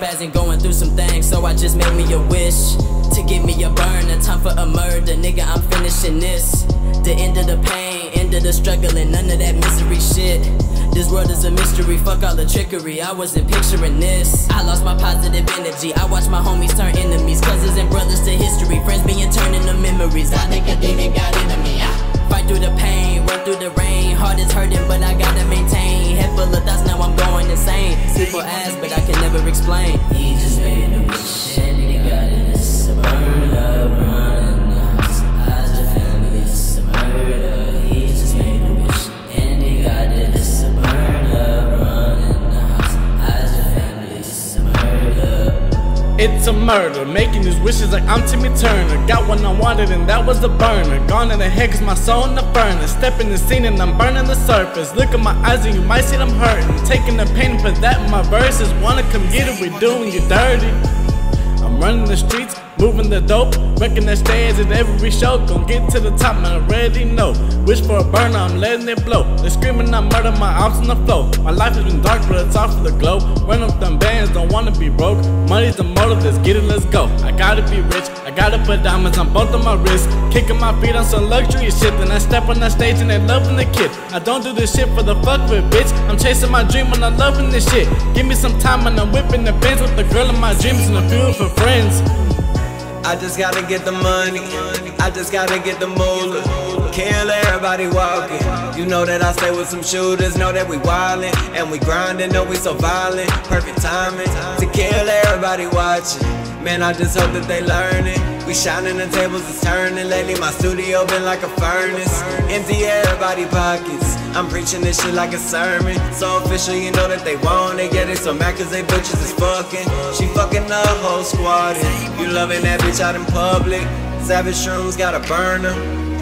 spazzing, going through some things, so I just made me a wish to give me a burn, a Time for a murder, nigga. I'm finishing this. The end of the pain, end of the struggle, and none of that misery shit. This world is a mystery, fuck all the trickery. I wasn't picturing this. I lost my positive energy. I watched my homies turn enemies, cousins and brothers to history. Friends being turned into memories. I think a demon got into me. I fight through the pain, through the rain. Heart is hurting, but I gotta maintain. Head full of thoughts, now I'm going insane. People ask, but I can never explain. He just made It's a murder, making these wishes like I'm Timmy Turner. Got what I wanted, and that was a burner. Gone in the head, cause my soul in the furnace. Step in the scene, and I'm burning the surface. Look at my eyes, and you might see them hurting. Taking the pain, and that in my verses. Wanna come get it, we doing you dirty. I'm running the streets, moving the dope, wrecking the stage at every show. Gon' get to the top, man, I already know. Wish for a burner, I'm letting it blow. They're screaming, I murder my arms on the flow. My life has been dark, but it's all for the glow. Run up them bands, don't wanna be broke. Money's the motive, let's get it, let's go. I gotta be rich, I gotta put diamonds on both of my wrists. Kicking my feet on some luxury shit, then I step on that stage and they loving the kid. I don't do this shit for the fuck of it, bitch. I'm chasing my dream and I'm loving this shit. Give me some time and I'm whipping the Benz with the girl of my dreams and a few for friends. I just gotta get the money. I just gotta get the moolah. Kill everybody walking. You know that I stay with some shooters. Know that we wildin' and we grindin'. Know we so violent. Perfect timing to kill everybody watching. Man, I just hope that they learnin'. We shining, the tables is turning. Lately, my studio been like a furnace. Empty everybody pockets. I'm preaching this shit like a sermon. So official, you know that they want it. Yeah, they so mad cause they bitches is fucking. Fucking the whole squad. You loving that bitch out in public. Savage Shrooms got a burner.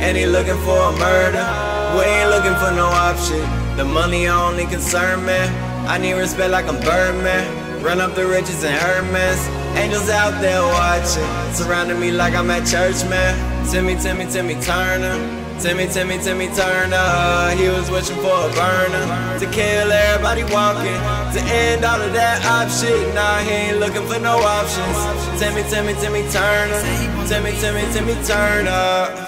And he looking for a murder. We ain't looking for no option. The money only concern, man. I need respect like I'm Birdman. Run up the riches and Hermes. Angels out there watching. Surrounding me like I'm at church, man. Timmy, Timmy, Timmy Turner. Timmy, Timmy, Timmy Turner. He was wishing for a burner to kill everybody walking. To end all of that op shit. Nah, he ain't looking for no options. Timmy, Timmy, Timmy Turner. Timmy, Timmy, Timmy Turner.